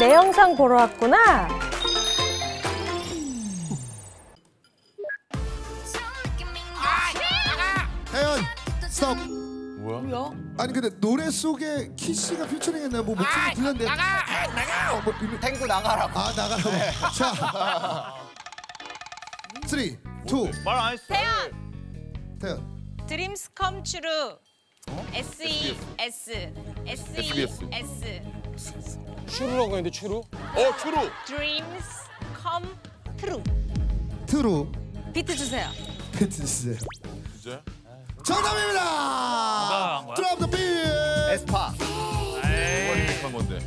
내 영상 보러 왔구나. 태연 스톱. 뭐야? 아니 근데 노래 속에 키 씨가 피처링했나? 뭐 목소리 들렸는데. 나가 나가. 뭐 이러- 탱구 나가라고. 아 나가라고. 자. 3, 2 말안 했어. 태연! 태연. Dreams Come True S. E S. S E S 추루라고 했는데 추루? 어 추루. Dreams Come True true 비트 주세요. 비트 주세요 진짜? 정답입니다 거야? drop the beat. 에스파. 뭐가 리메이크한 건데?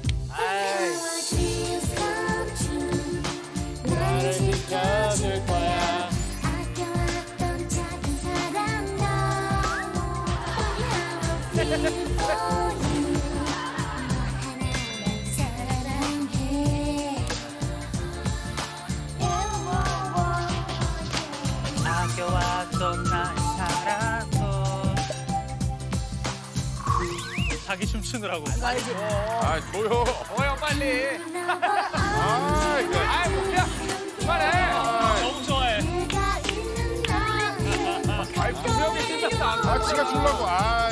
아껴왔던 나의 사랑도. 자기 춤추느라고. 아 조용. 뭐야 빨리. 아 이거. 아 뭐야 그만해 너무 좋아해. 내가 있는 날 아이 분명히 안아 지가 주려고. 아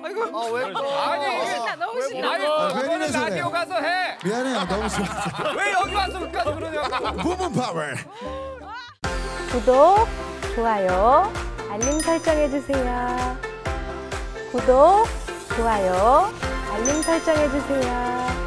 너무 좋다 아니 신나 너무 신나. 아니 아, 그거는 웬일이세요? 라디오 가서 해 미안해요 너무 좋았어 왜 여기 와서 끝까지 그러냐고 부분 파워 구독, 좋아요, 알림 설정해주세요. 구독, 좋아요, 알림 설정해주세요.